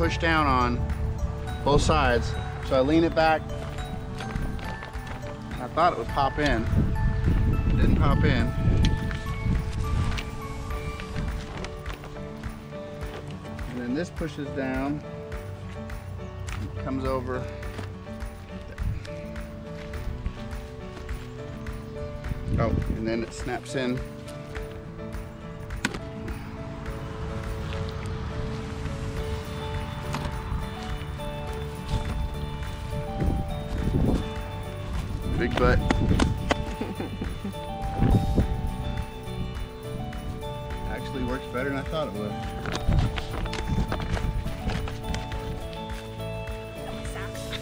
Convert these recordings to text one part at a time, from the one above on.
push down on both sides. So I lean it back. I thought it would pop in. It didn't pop in. And then this pushes down, comes over. Oh, and then it snaps in Big butt. Actually works better than I thought it would.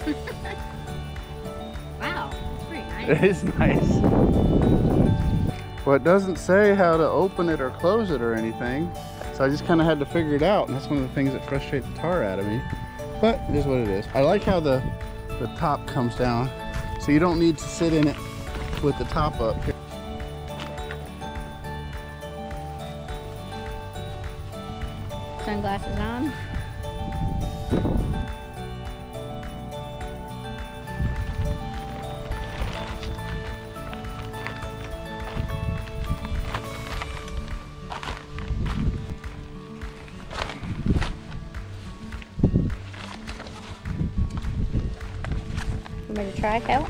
wow, pretty nice. It is nice. Well, it doesn't say how to open it or close it or anything. So I just kind of had to figure it out. And that's one of the things that frustrates the tar out of me. But it is what it is. I like how the, the top comes down. So you don't need to sit in it with the top up. Sunglasses on. You ready to try, Cal?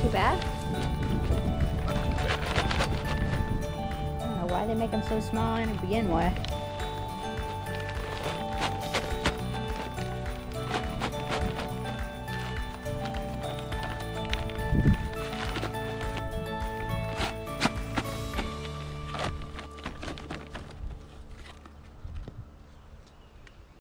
Too bad? Why they make them so small to begin with.